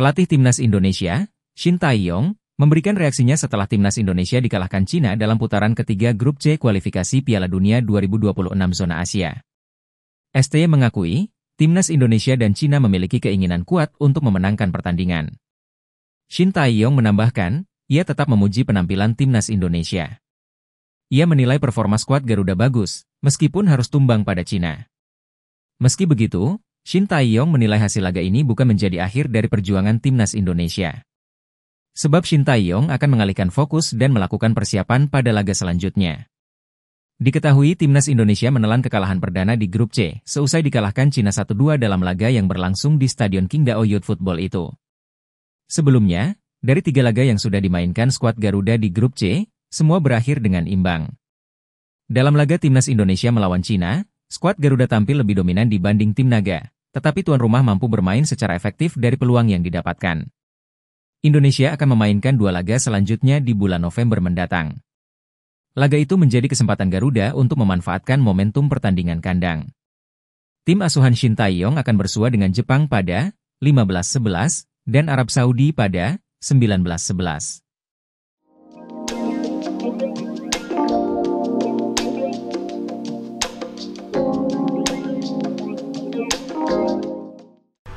Pelatih Timnas Indonesia, Shin Tae-yong, memberikan reaksinya setelah Timnas Indonesia dikalahkan Cina dalam putaran ketiga Grup C kualifikasi Piala Dunia 2026 zona Asia. STY mengakui, Timnas Indonesia dan Cina memiliki keinginan kuat untuk memenangkan pertandingan. Shin Tae-yong menambahkan, ia tetap memuji penampilan Timnas Indonesia. Ia menilai performa skuad Garuda bagus, meskipun harus tumbang pada Cina. Meski begitu, Shin Tae-yong menilai hasil laga ini bukan menjadi akhir dari perjuangan timnas Indonesia. Sebab Shin Tae-yong akan mengalihkan fokus dan melakukan persiapan pada laga selanjutnya. Diketahui timnas Indonesia menelan kekalahan perdana di grup C, seusai dikalahkan Cina 1-2 dalam laga yang berlangsung di Stadion Qingdao Youth Football itu. Sebelumnya, dari tiga laga yang sudah dimainkan skuad Garuda di grup C, semua berakhir dengan imbang. Dalam laga timnas Indonesia melawan Cina, Skuad Garuda tampil lebih dominan dibanding tim Naga, tetapi tuan rumah mampu bermain secara efektif dari peluang yang didapatkan. Indonesia akan memainkan dua laga selanjutnya di bulan November mendatang. Laga itu menjadi kesempatan Garuda untuk memanfaatkan momentum pertandingan kandang. Tim asuhan Shin Tae-yong akan bersua dengan Jepang pada 15-11 dan Arab Saudi pada 19-11.